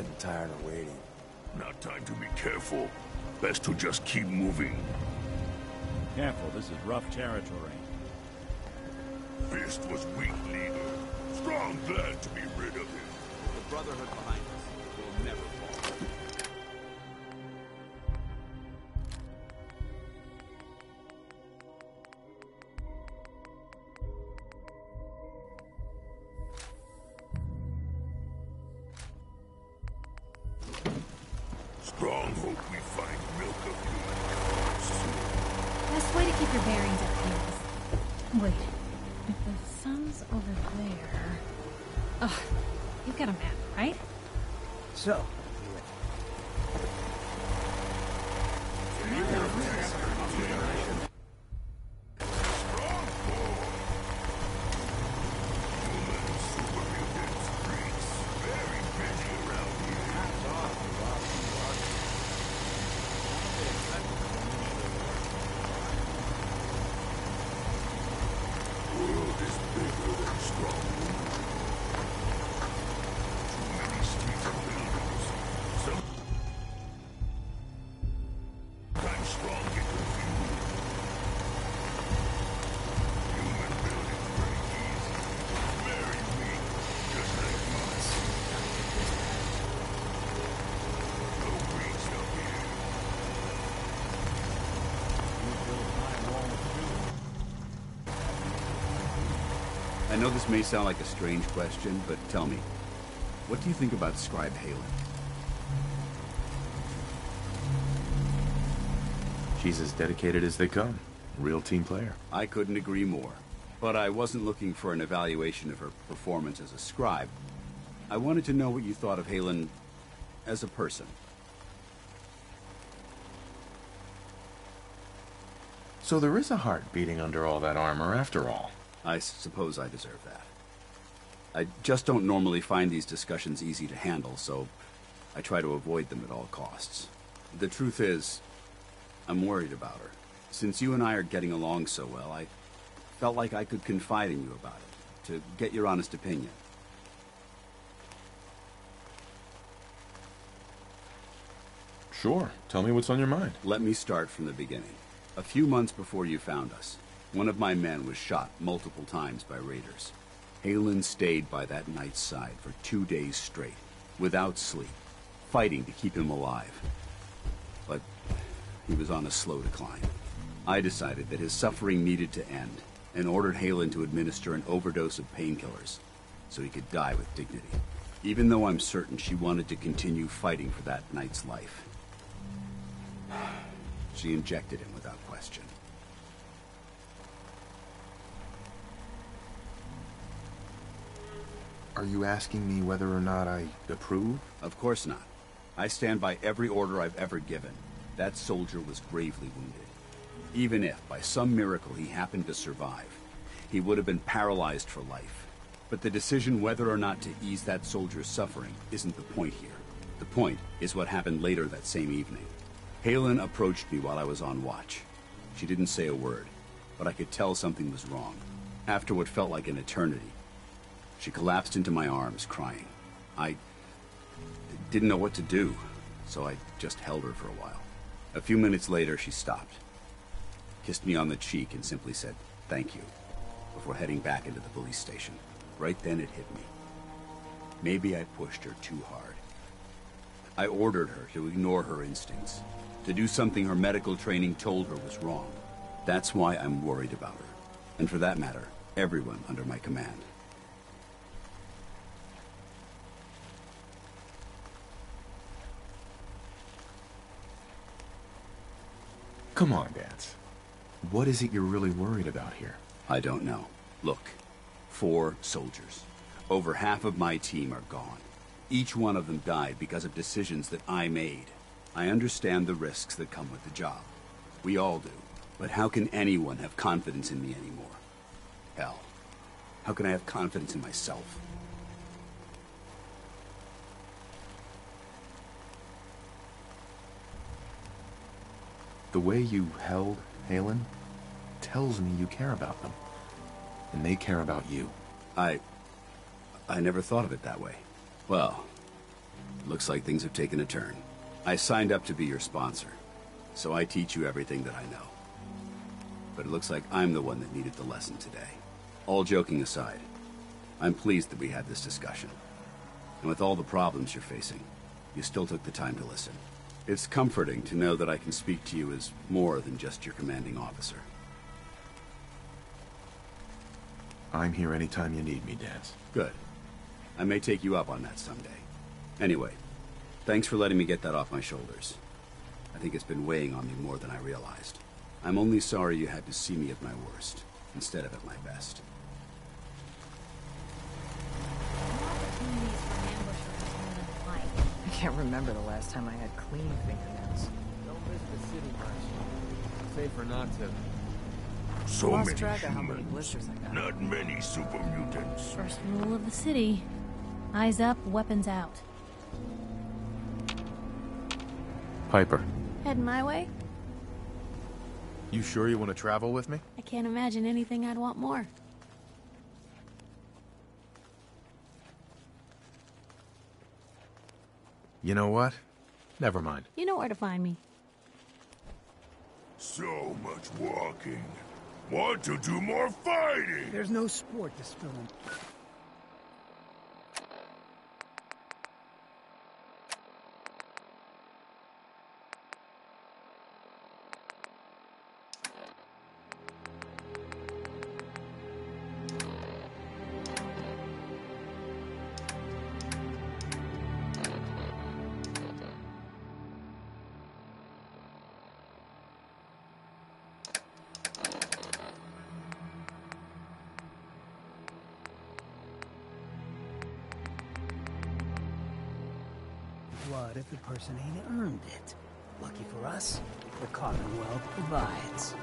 getting tired of waiting. Not time to be careful. Best to just keep moving. Careful, this is rough territory. Fist was weak leader. Strong glad to be rid of him. The Brotherhood behind us will never Best way to keep your bearings up here is... Wait. If the sun's over there... Ugh. You've got a map, right? So, know this may sound like a strange question, but tell me, what do you think about Scribe Haylen? She's as dedicated as they come. Real team player. I couldn't agree more. But I wasn't looking for an evaluation of her performance as a scribe. I wanted to know what you thought of Haylen as a person. So there is a heart beating under all that armor after all. I suppose I deserve that. I just don't normally find these discussions easy to handle, so I try to avoid them at all costs. The truth is, I'm worried about her. Since you and I are getting along so well, I felt like I could confide in you about it, to get your honest opinion. Sure. Tell me what's on your mind. Let me start from the beginning. A few months before you found us, one of my men was shot multiple times by raiders. Haylen stayed by that knight's side for two days straight, without sleep, fighting to keep him alive. But he was on a slow decline. I decided that his suffering needed to end, and ordered Haylen to administer an overdose of painkillers, so he could die with dignity. Even though I'm certain she wanted to continue fighting for that knight's life. She injected him without question. Are you asking me whether or not I approve? Of course not. I stand by every order I've ever given. That soldier was gravely wounded. Even if, by some miracle, he happened to survive, he would have been paralyzed for life. But the decision whether or not to ease that soldier's suffering isn't the point here. The point is what happened later that same evening. Haylen approached me while I was on watch. She didn't say a word, but I could tell something was wrong. After what felt like an eternity, she collapsed into my arms, crying. I didn't know what to do, so I just held her for a while. A few minutes later, she stopped, kissed me on the cheek, and simply said, Thank you, before heading back into the police station. Right then, it hit me. Maybe I pushed her too hard. I ordered her to ignore her instincts, to do something her medical training told her was wrong. That's why I'm worried about her. And for that matter, everyone under my command. Come on, Danse. What is it you're really worried about here? I don't know. Look, four soldiers. Over half of my team are gone. Each one of them died because of decisions that I made. I understand the risks that come with the job. We all do. But how can anyone have confidence in me anymore? Hell, how can I have confidence in myself? The way you held Haylen tells me you care about them. and they care about you. I... I never thought of it that way. Well, looks like things have taken a turn. I signed up to be your sponsor, so I teach you everything that I know. But it looks like I'm the one that needed the lesson today. All joking aside, I'm pleased that we had this discussion. And with all the problems you're facing, you still took the time to listen. It's comforting to know that I can speak to you as more than just your commanding officer. I'm here anytime you need me, Danse. Good. I may take you up on that someday. Anyway, thanks for letting me get that off my shoulders. I think it's been weighing on me more than I realized. I'm only sorry you had to see me at my worst, instead of at my best. Opportunities for an ambush are more than life. I can't remember the last time I had clean fingernails. Don't visit the city much. Safer not to. So Lost many track of how many humans. blisters I got. Not many super mutants. First rule of the city. Eyes up, weapons out. Piper, Heading my way? You sure you want to travel with me? I can't imagine anything I'd want more. You know what? Never mind. You know where to find me. So much walking. Want to do more fighting? There's no sport to spilling. What if the person ain't earned it? Lucky for us, the Commonwealth provides.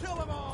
Kill them all!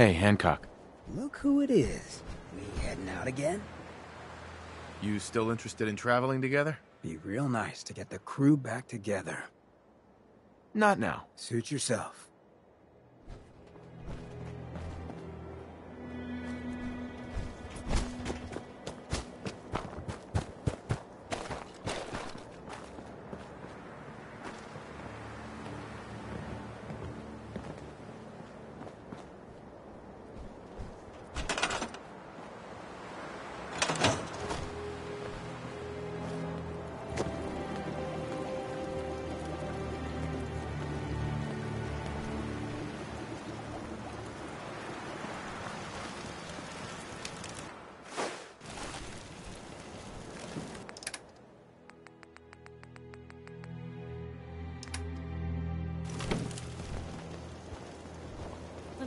Hey, Hancock. Look who it is. We heading out again? You still interested in traveling together? Be real nice to get the crew back together. Not now. Suit yourself.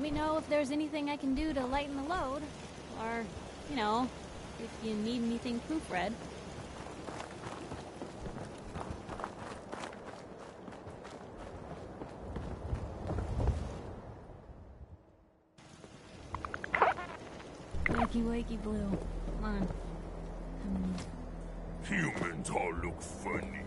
Me know if there's anything I can do to lighten the load. Or, you know, if you need anything proofread. Wakey, wakey, Blue. Come on. Come on. Humans all look funny.